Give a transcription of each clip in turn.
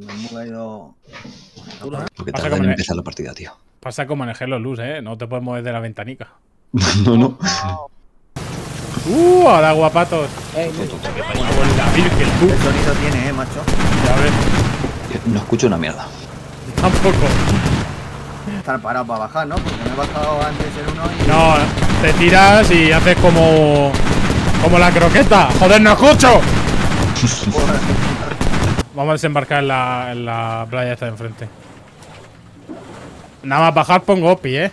Me ha ido... Porque Pasa tarda como en en- empezar la partida, tío. Pasa como en el Hello Luz, ¿eh? No te puedes mover de la ventanica. no, no. ¡Uh! Ahora guapatos. La Virgen, tú. ¿Qué sonido tiene, eh, macho? Ya ves. No escucho una mierda. Tampoco. Estar parado para bajar, ¿no? Porque me he bajado antes el uno y... No, te tiras y haces como. como la croqueta. ¡Joder, no escucho! Vamos a desembarcar en la, en la playa esta de enfrente. Nada más bajar pongo OPI, eh.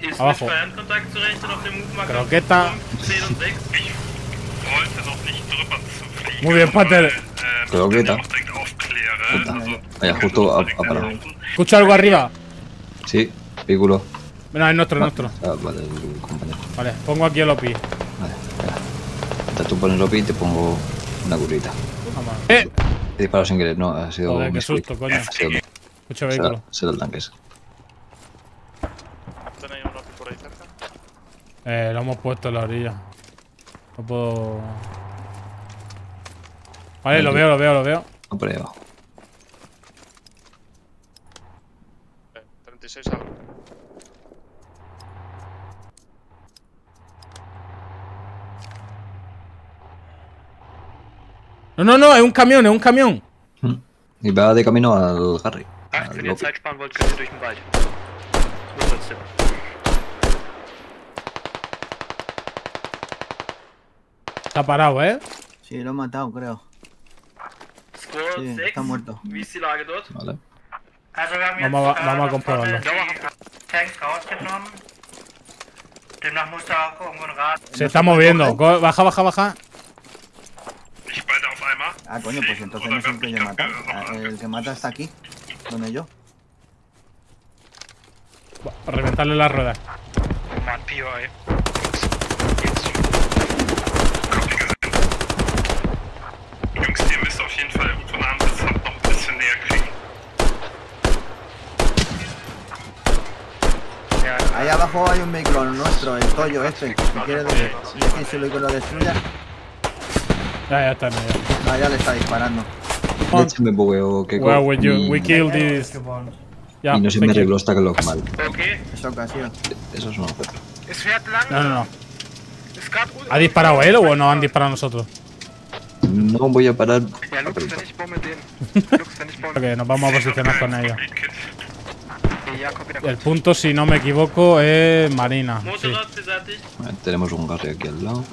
Ist Abajo. mit Fernkontakt zu rechnen auf dem Move-Marker Croqueta. 10 und 6? Ich wollte noch nicht drüber zu fliegen. Muy bien, Pater. Creo que. Also, Vaya, justo ha, ha parado. Escucho algo arriba. Sí, vehículo. No, es nuestro, es nuestro. Ah, vale, el compañero. Vale, pongo aquí el OPI. Vale, espera. Mientras tú pones OPI y te pongo una currita. Vamos. ¡Eh! He disparado sin querer, no, ha sido. Joder, qué susto, coño. Ha sido será, vehículo. será el tanque ese. ¿Tenéis uno por ahí cerca? Eh, lo hemos puesto en la orilla. No puedo. Vale, lo veo, lo veo, lo veo. No, por ahí abajo. Eh, 36 algo. No, no, no, es un camión, es un camión. Mm. Y va de camino al Harry. Ach, al wenn ihr Loki. Zeit sparen wollt, könnt ihr durch den Wald. Nur trotzdem. Está parado, ¿eh? Sí, lo he matado, creo. Score Sí, 6. está muerto. Dort? Vale. Also wir haben jetzt Vamos a- äh, vamos a comprobarlo. die Tanks rausgenommen. Demnach muss da auch irgendwo ein Rad. Se está moviendo. Baja, baja, baja. Nicht beide auf einmal. Ah, coño, pues entonces no es el que yo he matado. Ah, El que mata está aquí, donde yo. Reventarle las ruedas. Bisschen näher kriegen. Ahí abajo hay un vehículo nuestro, el Toyo este. Si quieres decírselo y que lo destruya. Ya, ya está, ya. Ah, ya le está disparando. Me bugueo que Well, we, you, y, we killed this. Ya, y no se me arregló que lo mal. Okay. Esa ocasión. Eso es una. No, no, no. ¿Ha disparado él o no han disparado nosotros? No voy a parar. Porque nos vamos a posicionar con ellos. El punto, si no me equivoco, es Marina. Sí. Tenemos un Harry aquí al lado.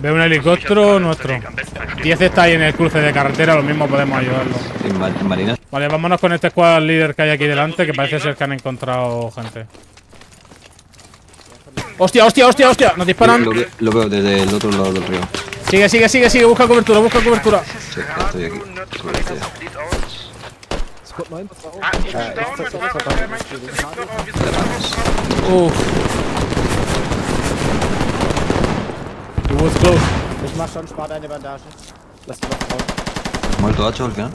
Veo un helicóptero nuestro. Am besten ein 10 está ahí en el cruce de carretera, lo mismo podemos ayudarlo. Vale, vámonos con este squad líder que hay aquí delante, que parece ser que han encontrado gente. ¡Hostia, hostia, hostia, hostia! ¡Nos disparan! Lo, ve- lo veo desde el otro lado del río. Sigue, sigue, sigue, sigue, busca cobertura, busca cobertura. Sí, estoy aquí este. Sieht aus. Ah, ich bin down mit Fahrer. Mein Schuss ist noch auf. Wir sind raus. Uf. It was close. Ich mach schon, spar deine Bandage. Lass die noch drauf. ¿Muerto Hacho al final?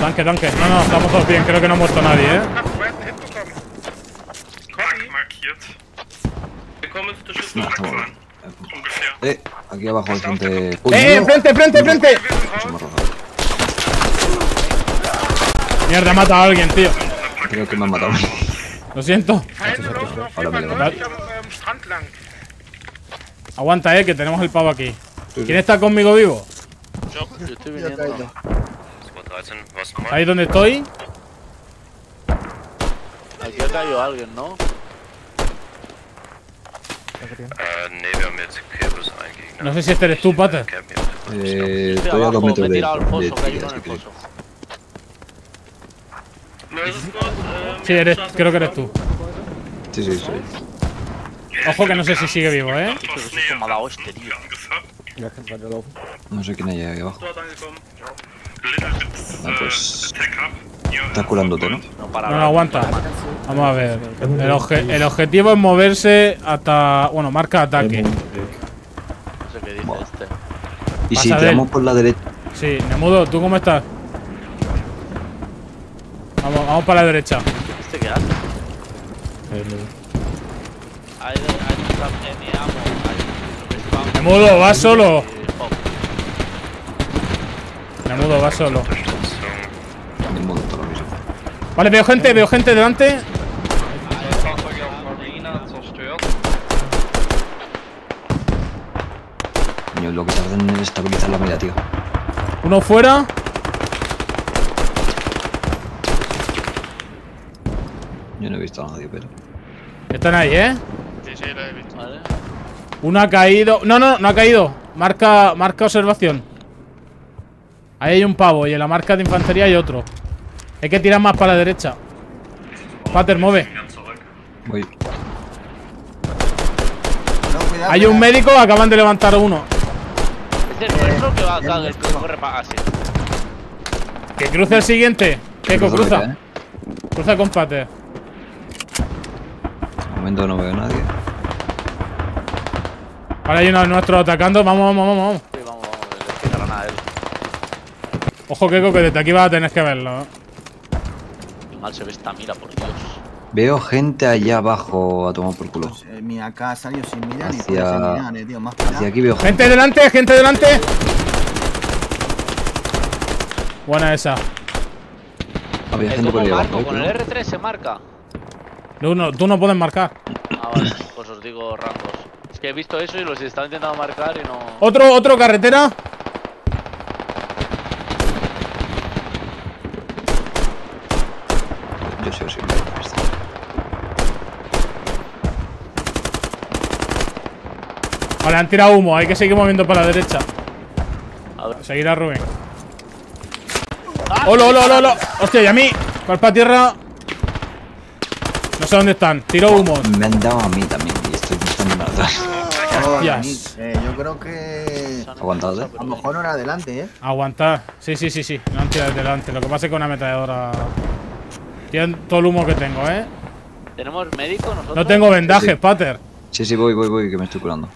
Tanque, tanque. No, no, estamos todos bien. Creo que no ha muerto nadie, ¿eh? Markiert. Wir kommen. Ungefähr. Eh, aquí abajo al frente. Uy, ¡Eh, no, raus. ha rozado. Mierda, ha matado a alguien, tío. Creo que me han matado. Lo siento. Ahora Aguanta, eh, que tenemos el pavo aquí. ¿Quién está conmigo vivo? Ahí donde estoy. Aquí ha caído alguien, ¿no? Eingegen. No sé si este eres tú, Pater. Eh, Estoy estoy a dos abajo, me metros he de, Sí, eres, creo que eres tú. Sí, sí, soy. Ojo que no sé si sigue vivo, eh. Etwas ist näher. mal aus, der Deal. Angesagt. Ja, kannst weiterlaufen. No sé quién hay ahí abajo. Ah, pues- Estás curándote, ¿no? No para No, no, aguanta. Vamos a ver. El, obje- el objetivo es moverse hasta. Bueno, marca ataque. No sé qué dice este. Y si tiramos por la derecha. Sí, Nemudo, ¿tú cómo estás? Vamos, vamos para la derecha. ¿Este qué hace? Hay hay spam. Nemudo, vas solo. y pop. Menudo, va solo. Vale, veo gente, veo gente delante. Coño, lo que tardan en estabilizar la mira, tío. Uno fuera. Yo no he visto a nadie, pero. Están ahí, ¿eh? Sí, lo he visto. Vale. Uno ha caído. No, no, no ha caído. Marca, marca observación. Ahí hay un pavo y en la marca de infantería hay otro. Hay que tirar más para la derecha. Pater, mueve. Voy. No, cuidado. Hay un médico, acaban de levantar uno. ¿Es el nuestro que va acá, el que corre para así? Que cruce el siguiente. Keiko, cruza. ¿eh? Cruza con Pater. De momento no veo a nadie. Ahora hay uno de nuestros atacando. Vamos, vamos, vamos, vamos. Sí, vamos, vamos, es que granada él. Ojo, Keiko, que desde aquí vas a tener que verlo. ¿eh? Qué mal se ve esta mira, por Dios. Veo gente allá abajo a tomar por culo. Pues, eh, mi acá salió sin mirar y Hacia- puede mirar, eh, tío. Más Hacia aquí veo gente. Gente delante, gente delante. Buena esa. Había Eh, gente por ¿Cómo ahí abajo. ¿Con el R3 se marca? Tú no, tú no puedes marcar. Ah, vale, pues os digo rangos. Es que he visto eso y los estaba intentando marcar y no. Otro, otro carretera. Yo sí o sí. Vale, han tirado humo. Hay que seguir moviendo para la derecha. A ver. Seguir a Rubén. ¡Hola, hola, hola, hola! Hostia, y a mí. Cuerpo a tierra. No sé dónde están. Tiro humo. Me han dado a mí también y estoy buscando atrás. Hostias. Eh, yo creo que. Aguantado, ¿eh? A lo mejor no era adelante, eh. Aguantar. Sí, sí, sí, sí. No han tirado desde delante. Lo que pasa es que una ametralladora. Tienen todo el humo que tengo, ¿eh? ¿Tenemos médico nosotros? No tengo vendajes, Sí, sí. Pater. Sí, sí, voy, voy, voy, que me estoy curando.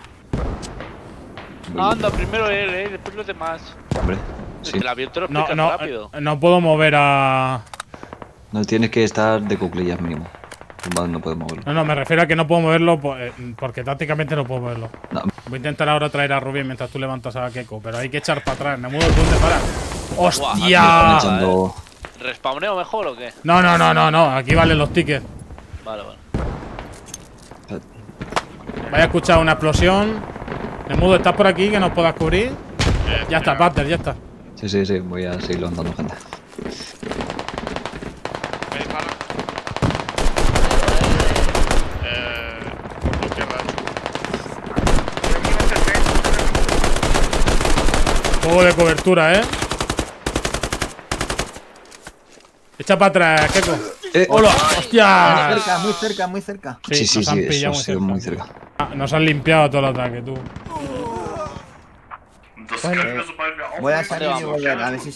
Voy, Anda, primero él, eh, después los demás. Hombre, sí. el avión te lo No, no, rápido. no puedo mover a. No tienes que estar de cuclillas mínimo. No puedes moverlo. No, no, me refiero a que no puedo moverlo eh, porque tácticamente no puedo moverlo. No, Voy a intentar ahora traer a Rubén mientras tú levantas a Keko, pero hay que echar para atrás. Me mudo dónde para. me están ¡Hostia! echando. ¿Respawneo mejor o qué? No, no, no, no, no. Aquí valen los tickets. Vale, vale. Vaya a escuchar una explosión. El mudo, ¿estás por aquí que nos puedas cubrir? Ya está, Pater, ya está. Sí, sí, sí, voy a seguir levantando gente. Ey, para. Eh. Izquierda. Juego de cobertura, ¿eh? Echa para atrás, Keko. ¡Eh! ¡Hola! Muy ¡Hostia! cerca, muy cerca, muy cerca. Sí, sí, nos han sí, eso pillado ha muy cerca. muy cerca. Ah, Nos han limpiado todo el ataque, tú. Voy a salir y volver, a ver si